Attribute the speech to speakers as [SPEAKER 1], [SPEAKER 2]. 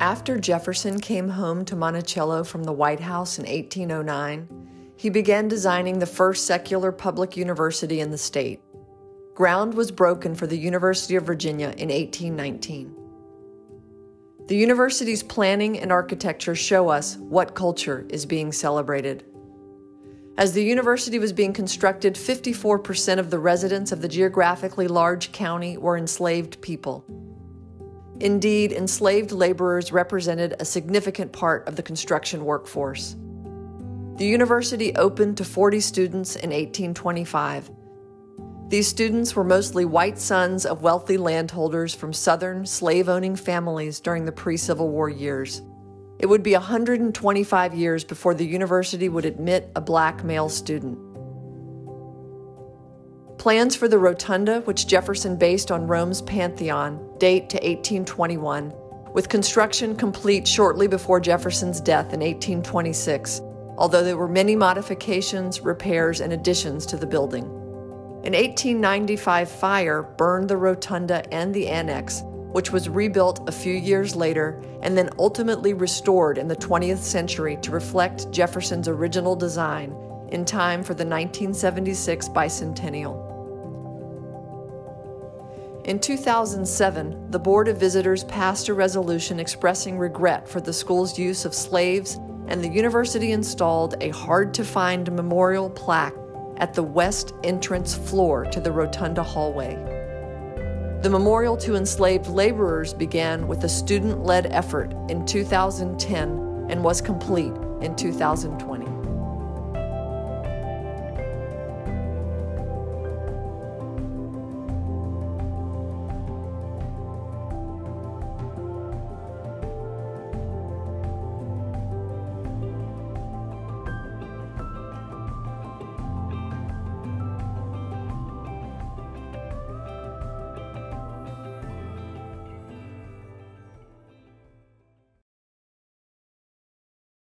[SPEAKER 1] After Jefferson came home to Monticello from the White House in 1809, he began designing the first secular public university in the state. Ground was broken for the University of Virginia in 1819. The university's planning and architecture show us what culture is being celebrated. As the university was being constructed, 54% of the residents of the geographically large county were enslaved people. Indeed, enslaved laborers represented a significant part of the construction workforce. The university opened to 40 students in 1825. These students were mostly white sons of wealthy landholders from southern slave owning families during the pre Civil War years. It would be 125 years before the university would admit a black male student. Plans for the rotunda, which Jefferson based on Rome's Pantheon, date to 1821, with construction complete shortly before Jefferson's death in 1826, although there were many modifications, repairs, and additions to the building. An 1895 fire burned the rotunda and the annex, which was rebuilt a few years later and then ultimately restored in the 20th century to reflect Jefferson's original design in time for the 1976 bicentennial. In 2007, the Board of Visitors passed a resolution expressing regret for the school's use of slaves, and the university installed a hard to find memorial plaque at the west entrance floor to the rotunda hallway. The memorial to enslaved laborers began with a student led effort in 2010 and was complete in 2020.